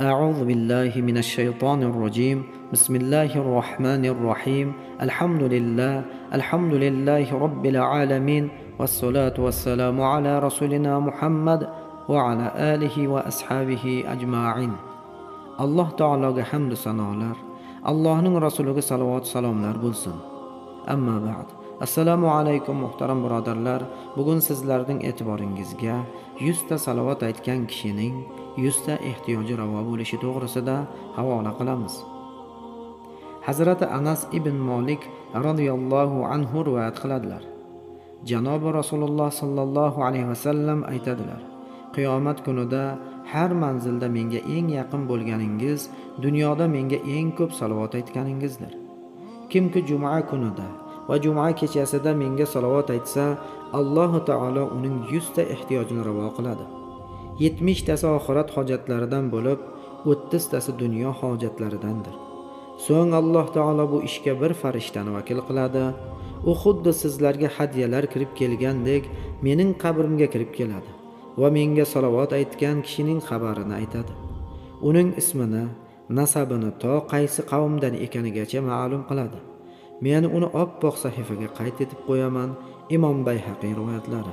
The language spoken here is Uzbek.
أعوذ بالله من الشيطان الرجيم. بسم الله الرحمن الرحيم. الحمد لله. الحمد لله رب العالمين. والصلاة والسلام على رسولنا محمد وعلى آله وأصحابه أجمعين. الله تعالى حمد سنالر الله نن رسوله صلوات سلام بلسن أما بعد السلام عليكم محترم برادر لر برادرلر بقون سزلردن اتبارنگزگا يستا صلوات ايتكن كشينين yuzta ehtiyoji ravo bo'lishi to'g'risida havola qilamiz. Hazrati anas ibn molik roziyallohu anhu rivoyat qiladilar. Janobi rasululloh sollallohu alayhi vasallam aytadilar qiyomat kunida har manzilda menga eng yaqin bo'lganingiz dunyoda menga eng ko'p salovat aytganingizdir kimki juma kunida va juma kechasida menga salovat aytsa allohu taolo uning yuzta ehtiyojini ravo qiladi. Yetmishtasi oxirat hojatlaridan bo'lib o'ttiztasi dunyo hojatlaridandir. So'ng alloh taolo bu ishga bir farishtani vakil qiladi. U xuddi sizlarga hadyalar kirib kelgandek mening qabrimga kirib keladi va menga salovat aytgan kishining xabarini aytadi. Uning ismini nasabini to qaysi qavmdan ekanigacha ma'lum qiladi. Men uni oppoq sahifaga qayd etib qo'yaman imom bayhaqiy rivoyatlari.